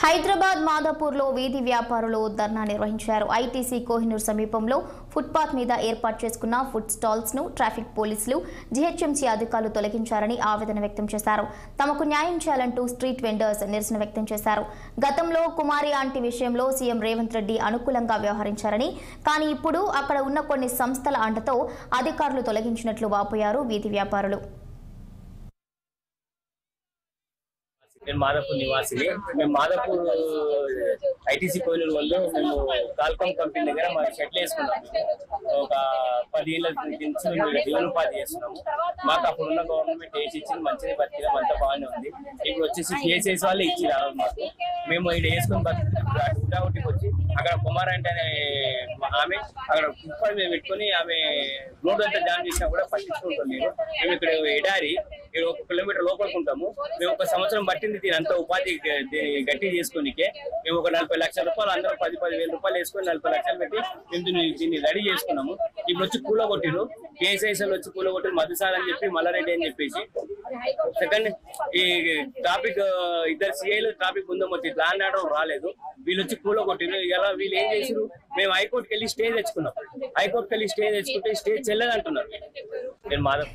హైదరాబాద్ మాదాపూర్లో వీధి వ్యాపారులు ధర్నా నిర్వహించారు. ఐటీసీ కోహినూర్ సమీపంలో ఫుట్పాత్ మీద ఏర్పాటు చేసుకున్న ఫుడ్ స్టాల్స్ను ట్రాఫిక్ పోలీసులు జీహెచ్ఎంసీ అధికారులు తొలగించారని ఆవేదన వ్యక్తం చేశారు. తమకు న్యాయం చేయాలంటూ స్ట్రీట్ వెండర్స్ నిరసన వ్యక్తం చేశారు. గతంలో కుమారి ఆంటీ విషయంలో సీఎం రేవంత్ రెడ్డి అనుకూలంగా వ్యవహరించారని కానీ ఇప్పుడు అక్కడ ఉన్న కొన్ని సంస్థల అండతో అధికారులు తొలగించినట్లు వాపోయారు వీధి వ్యాపారులు. నేను మాదాపూర్ నివాసిని. మేము మాదాపూర్ ఐటీసీ కోయిలూరు వాళ్ళు మేము కాల్కామ్ కంపెనీ దగ్గర మా షెడ్లు వేసుకున్నాము ఒక పది ఏళ్ళ నుంచి మేము జీవనోపాధి చేస్తున్నాము. మాకు అప్పుడు ఉన్న గవర్నమెంట్ వేసి ఇచ్చింది మంచిగా బతికినాం అంతా బాగానే ఉంది. ఇప్పుడు వచ్చేసి కేసీఎస్ వాళ్ళు ఇచ్చినారు మాకు. మేము ఇక్కడ వేసుకుని బతుకుతాం వచ్చి అక్కడ కుమార్ అంటే అనే ఆమె అక్కడ కుప్పని మేము పెట్టుకొని ఆమె రోడ్ అంతా జామ్ చేసినా కూడా పట్టించుకుంటాం మేము మేము ఇక్కడ ఎడారి ఇక్కడ ఒక కిలోమీటర్ కోరుకుంటాము. మేము ఒక సంవత్సరం పట్టింది దీని అంత ఉపాధి గట్టి చేసుకునికే. మేము ఒక నలభై లక్షల రూపాయలు అందరం పది పది వేల రూపాయలు వేసుకొని నలభై లక్షలు పెట్టి మేము దీన్ని దీన్ని రెడీ చేసుకున్నాము. ఇప్పుడు వచ్చి కూల కొట్టిరు కేసీఐసీలు వచ్చి కూల కొట్టిరు మధుసార్ అని చెప్పి మల్లారెడ్డి అని చెప్పేసి. సెకండ్ ఈ ట్రాఫిక్ ఇద్దరు సీఐలు ట్రాఫిక్ ముందు వచ్చి ల్యాండ్ ఆడడం రాలేదు. వీళ్ళు వచ్చి కూల కొట్టిరు ఇలా వీళ్ళు ఏం చేసిరు మేము హైకోర్టుకి వెళ్ళి స్టే తెచ్చుకున్నాం. హైకోర్టుకి వెళ్ళి స్టే తెచ్చుకుంటే స్టే చెల్లదంటున్నారు. నేను మాధవ్